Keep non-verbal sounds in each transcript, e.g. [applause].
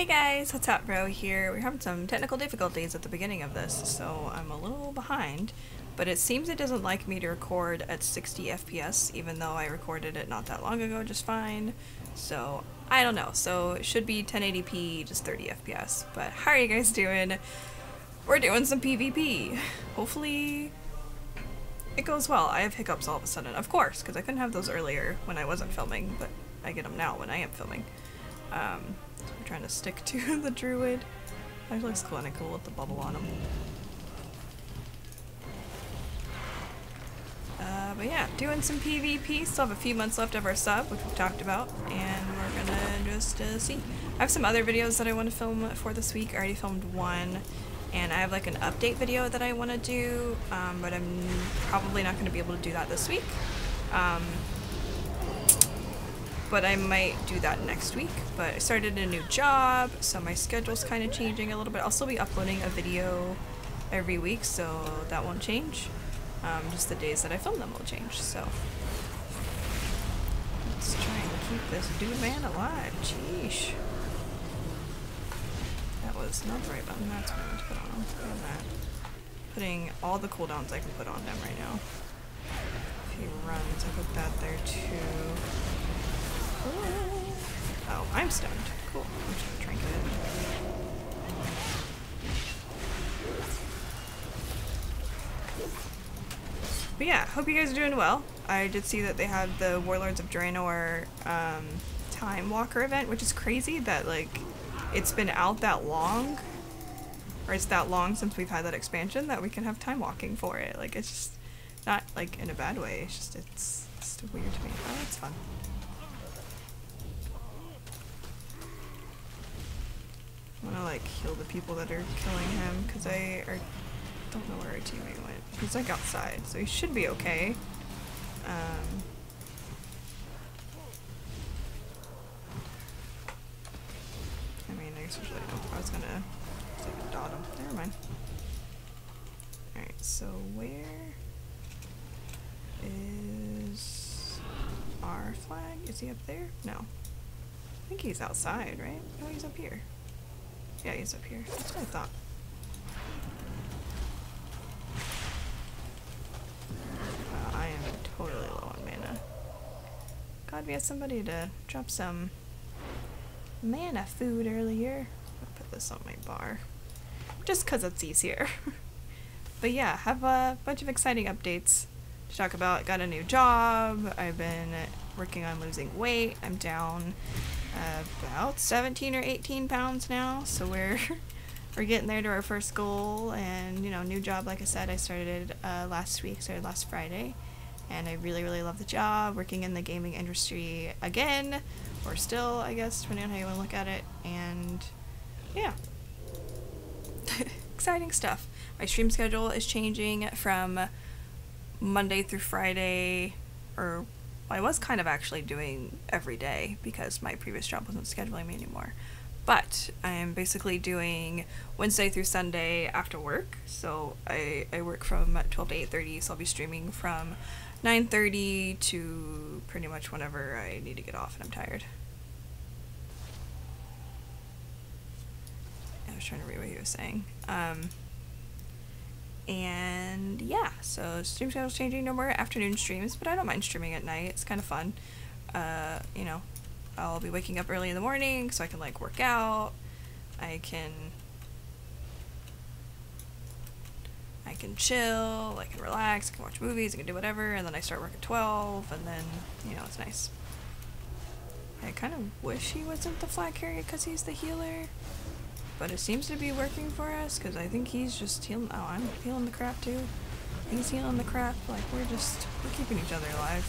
Hey guys, what's up, Vero here. We're having some technical difficulties at the beginning of this, so I'm a little behind. But it seems it doesn't like me to record at 60 FPS, even though I recorded it not that long ago just fine. So, I don't know. So, it should be 1080p, just 30 FPS. But how are you guys doing? We're doing some PvP. Hopefully it goes well. I have hiccups all of a sudden, of course, because I couldn't have those earlier when I wasn't filming, but I get them now when I am filming. Um, so we're trying to stick to [laughs] the druid. That looks cool with the bubble on him. Uh, but yeah, doing some PvP. Still have a few months left of our sub, which we've talked about, and we're gonna just uh, see. I have some other videos that I want to film for this week. I already filmed one, and I have like an update video that I want to do, um, but I'm probably not going to be able to do that this week. Um, but I might do that next week. But I started a new job, so my schedule's kind of changing a little bit. I'll still be uploading a video every week, so that won't change. Um, just the days that I film them will change, so. Let's try and keep this dude man alive. Sheesh. That was not the right button, that's what I want to put on him. Look at that. Putting all the cooldowns I can put on them right now. If he runs, I put that there too. Oh, I'm stunned. Cool. I'm just gonna trinket it. But yeah, hope you guys are doing well. I did see that they had the Warlords of Draenor um, Time Walker event, which is crazy that like it's been out that long, or it's that long since we've had that expansion that we can have time walking for it. Like it's just not like in a bad way. It's just it's, it's weird to me. Oh, it's fun. Want to like heal the people that are killing him because I are, don't know where our teammate went. He's like outside, so he should be okay. Um, I mean, I guess usually know. I was gonna say dot him. Never mind. Alright, so where is our flag? Is he up there? No. I think he's outside, right? No, he's up here. Yeah, he's up here. That's what I thought. Wow, I am totally low on mana. God, we had somebody to drop some mana food earlier. I'll put this on my bar. Just because it's easier. [laughs] but yeah, have a bunch of exciting updates to talk about. Got a new job. I've been working on losing weight. I'm down about 17 or 18 pounds now, so we're [laughs] we're getting there to our first goal. And you know, new job. Like I said, I started uh, last week, started last Friday, and I really really love the job. Working in the gaming industry again, or still, I guess, depending on how you want to look at it. And yeah, [laughs] exciting stuff. My stream schedule is changing from Monday through Friday, or I was kind of actually doing every day because my previous job wasn't scheduling me anymore. But I am basically doing Wednesday through Sunday after work. So I, I work from 12 to 8.30, so I'll be streaming from 9.30 to pretty much whenever I need to get off and I'm tired. I was trying to read what he was saying. Um, and yeah, so stream schedule's changing. No more afternoon streams, but I don't mind streaming at night. It's kind of fun. Uh, you know, I'll be waking up early in the morning so I can like work out. I can I can chill, I can relax, I can watch movies, I can do whatever, and then I start work at 12, and then, you know, it's nice. I kind of wish he wasn't the flag carrier because he's the healer. But it seems to be working for us, because I think he's just healing- oh, I'm healing the crap too. He's healing the crap, like, we're just- we're keeping each other alive.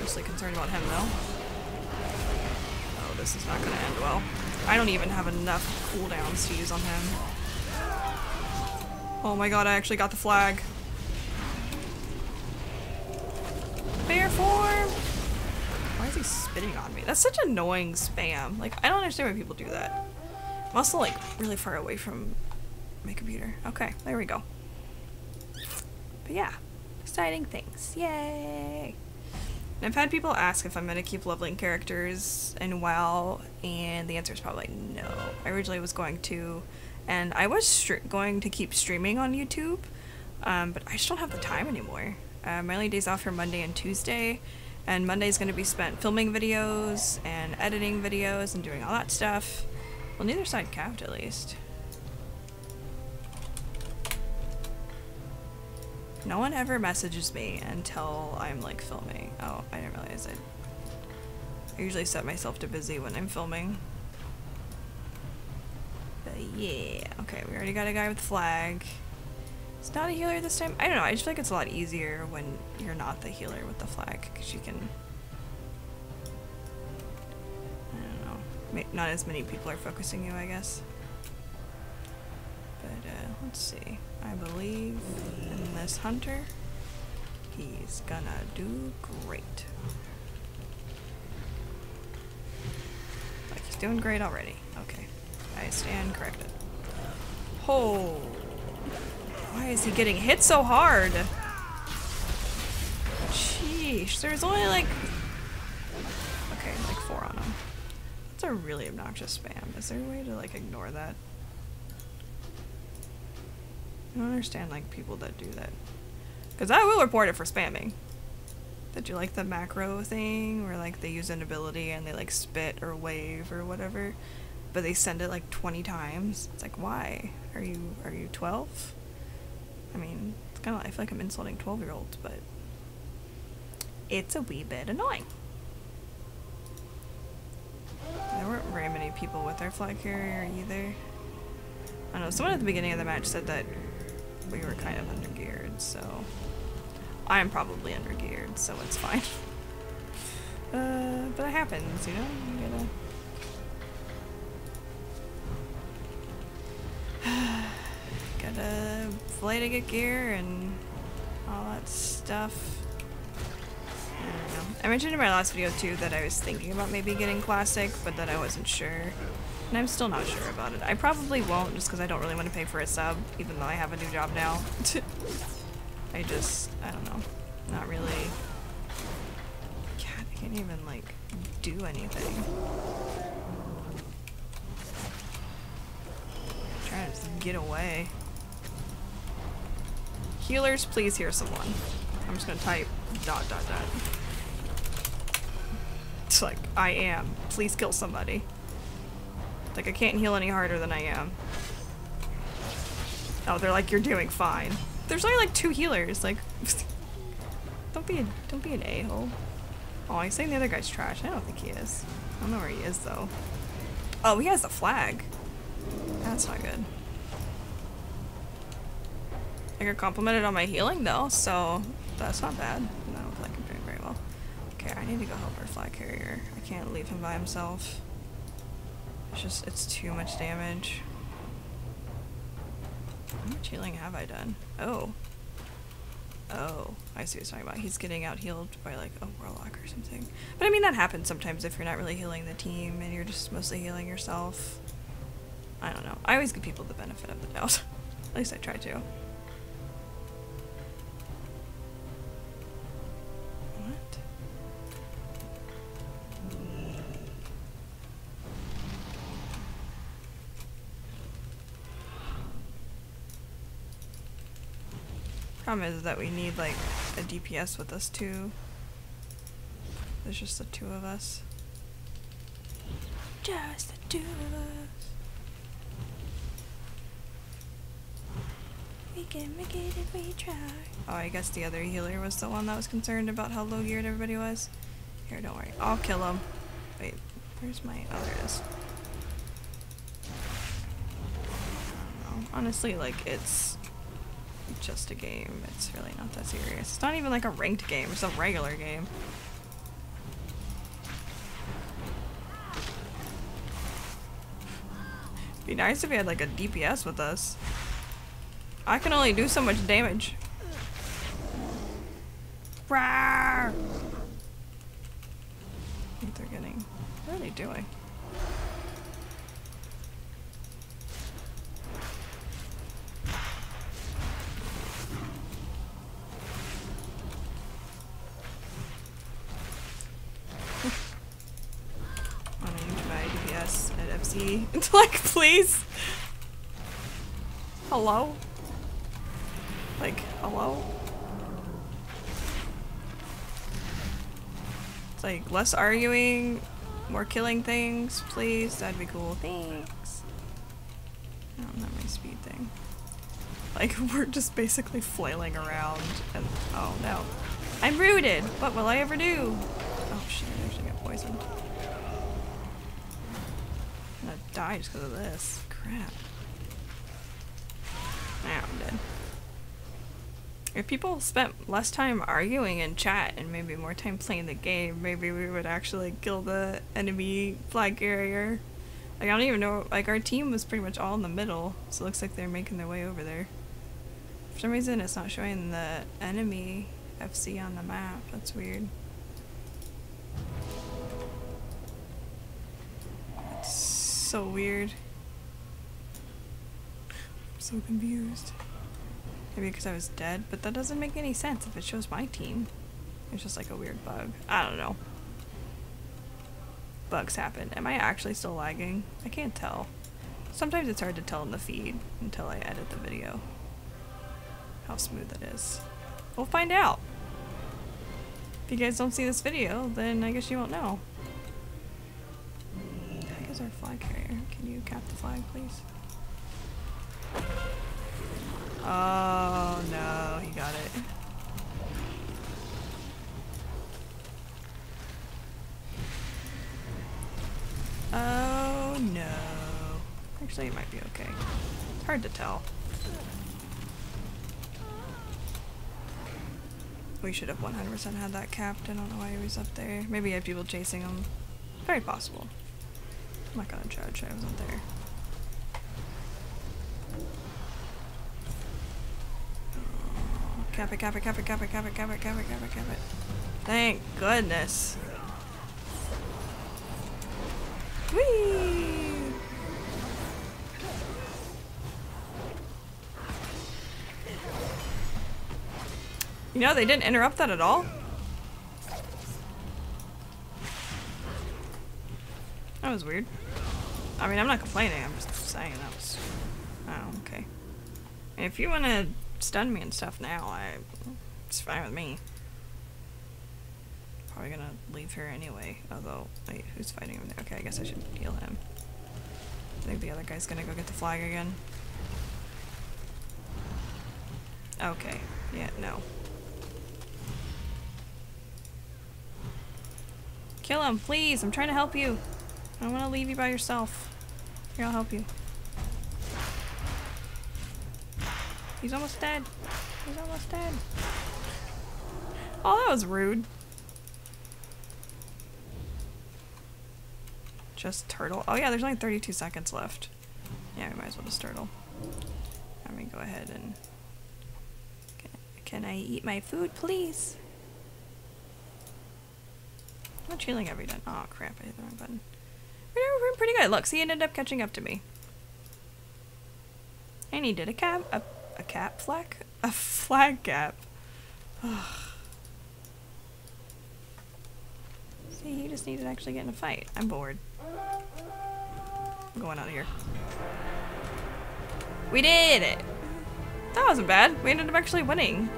Mostly concerned about him, though. Oh, this is not gonna end well. I don't even have enough cooldowns to use on him. Oh my god, I actually got the flag. Bear form! Why is he spitting on me? That's such annoying spam. Like, I don't understand why people do that. I'm also like really far away from my computer. Okay, there we go. But yeah, exciting things. Yay! And I've had people ask if I'm gonna keep leveling characters in WoW, and the answer is probably no. I originally was going to, and I was going to keep streaming on YouTube, um, but I just don't have the time anymore. Uh, my only days off are Monday and Tuesday, and Monday's gonna be spent filming videos and editing videos and doing all that stuff. Well, neither side capped at least. No one ever messages me until I'm like filming. Oh, I didn't realize it. I usually set myself to busy when I'm filming. But yeah, okay, we already got a guy with flag. It's not a healer this time. I don't know, I just feel like it's a lot easier when you're not the healer with the flag, because you can... Not as many people are focusing you, I guess. But, uh, let's see. I believe in this hunter. He's gonna do great. Like he's doing great already. Okay. I stand corrected. Oh. Why is he getting hit so hard? Sheesh. There's only like... a really obnoxious spam. Is there a way to like ignore that? I don't understand like people that do that. Because I will report it for spamming. Did you like the macro thing where like they use an ability and they like spit or wave or whatever, but they send it like 20 times? It's like why? Are you are you 12? I mean, it's kind of I feel like I'm insulting 12 year olds, but it's a wee bit annoying. There weren't very many people with our flag carrier either. I know, someone at the beginning of the match said that we were kind of undergeared, so I'm probably undergeared, so it's fine. [laughs] Uh, but it happens, you know? You gotta... [sighs] gotta play to get gear and all that stuff. I, mentioned in my last video too that I was thinking about maybe getting classic, but that I wasn't sure. And I'm still not sure about it. I probably won't just because I don't really want to pay for a sub, even though I have a new job now. [laughs] I just, I don't know. Not really. God, I can't even, like, do anything. Trying to get away. Healers, please hear someone. I'm just gonna type dot dot dot. It's like, I am. Please kill somebody. Like, I can't heal any harder than I am. Oh, they're like, you're doing fine. There's only like two healers, like... [laughs] don't be a, don't be an a-hole. Oh, he's saying the other guy's trash. I don't think he is. I don't know where he is, though. Oh, he has a flag. That's not good. I got complimented on my healing, though, so that's not bad. No, I don't feel like I'm doing very well. Okay, I need to go help our flag carrier. I can't leave him by himself. It's just, it's too much damage. How much healing have I done? Oh. Oh, I see what he's talking about. He's getting out healed by like a warlock or something. But I mean, that happens sometimes if you're not really healing the team and you're just mostly healing yourself. I don't know. I always give people the benefit of the doubt. [laughs] At least I try to. Problem is that we need like a DPS with us too. There's just the two of us. Just the two of us. We can make it if we try. Oh, I guess the other healer was the one that was concerned about how low geared everybody was. Here, don't worry. I'll kill him. Wait, where's my... Oh, there it is. Honestly, like, it's just a game. It's really not that serious. It's not even like a ranked game. It's a regular game. Be nice if we had like a DPS with us. I can only do so much damage. Rawr! What they're getting. What are they doing? [laughs] like, please. Hello? Like, hello? It's like, less arguing, more killing things, please. That'd be cool. Thanks. Don't my speed thing. Like, [laughs] we're just basically flailing around and- oh no. I'm rooted! What will I ever do? Oh shit, I actually got poisoned. Die just because of this. Crap. Now I'm dead. If people spent less time arguing in chat and maybe more time playing the game, maybe we would actually kill the enemy flag carrier. Like, I don't even know, like, our team was pretty much all in the middle, so it looks like they're making their way over there. For some reason, it's not showing the enemy FC on the map. That's weird. So weird. I'm so confused. Maybe because I was dead, but that doesn't make any sense if it shows my team. It's just like a weird bug. I don't know. Bugs happen. Am I actually still lagging? I can't tell. Sometimes it's hard to tell in the feed until I edit the video. How smooth it is. We'll find out. If you guys don't see this video, then I guess you won't know. Our flag carrier? Can you cap the flag, please? Oh no, he got it. Oh no. Actually, it might be okay. It's hard to tell. We should have 100% had that capped. I don't know why he was up there. Maybe he had people chasing him. Very possible. Not gonna judge. I wasn't there. Cap it, cap it, cap it, cap it, cap it, cap it, cap it, cap it, cap it. Thank goodness. Whee! You know, they didn't interrupt that at all. That was weird. I mean, I'm not complaining, I'm just saying that was... Oh, okay. If you want to stun me and stuff now, I... It's fine with me. Probably gonna leave here anyway, although... Wait, who's fighting over there? Okay, I guess I should heal him. I think the other guy's gonna go get the flag again. Okay. Yeah, no. Kill him, please! I'm trying to help you! I don't want to leave you by yourself. Here, I'll help you. He's almost dead. He's almost dead. Oh, that was rude. Just turtle. Oh yeah, there's only 32 seconds left. Yeah, we might as well just turtle. Let me go ahead and... Can, I eat my food, please? Much healing have we done? Oh crap, I hit the wrong button. Doing pretty good. Look, see, he ended up catching up to me. And he did a cap, a, a cap flag? A flag gap. see, he just needed to actually get in a fight. I'm bored. I'm going out of here. We did it! That wasn't bad. We ended up actually winning.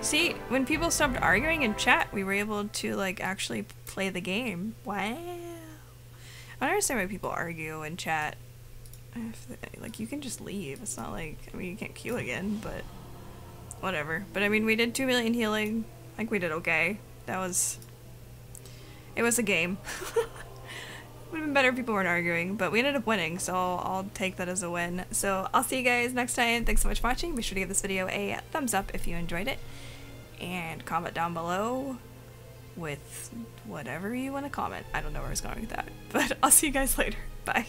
See, when people stopped arguing in chat, we were able to, like, actually play the game. Wow. I don't understand why people argue in chat. They, like, you can just leave. It's not like, I mean, you can't queue again, but whatever. But I mean, we did 2 million healing. I think we did okay. That was, it was a game. [laughs] Would have been better if people weren't arguing, but we ended up winning, so I'll, take that as a win. So I'll see you guys next time. Thanks so much for watching. Be sure to give this video a thumbs up if you enjoyed it, and comment down below with whatever you want to comment. I don't know where I was going with that, [laughs] but I'll see you guys later. Bye.